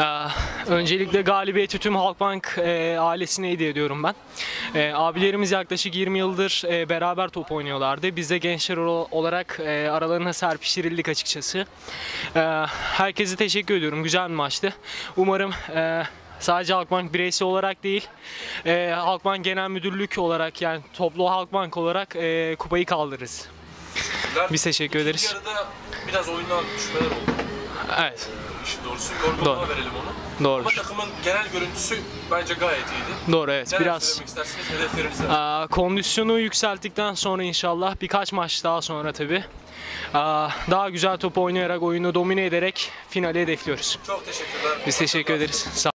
Ee, öncelikle galibiyeti tüm Halkbank e, ailesine hediye ediyorum ben. E, abilerimiz yaklaşık 20 yıldır e, beraber top oynuyorlardı. Biz de gençler ol- olarak e, aralarına serpiştirildik açıkçası. E, herkese teşekkür ediyorum. Güzel bir maçtı. Umarım e, sadece Halkbank bireysel olarak değil, e, Halkbank Genel Müdürlük olarak yani toplu Halkbank olarak e, kupayı kaldırırız. Biz teşekkür ederiz. yarıda biraz oyundan düşmeler oldu. Evet, İşin doğrusu yorgunluğa Doğru. verelim onu. Ama doğrudur. takımın genel görüntüsü bence gayet iyiydi. Doğru evet. Neler Biraz söylemek istersiniz? Aa, kondisyonu yükselttikten sonra inşallah birkaç maç daha sonra tabi daha güzel top oynayarak oyunu domine ederek finali hedefliyoruz. Çok teşekkürler. Biz teşekkür ederiz. Sağ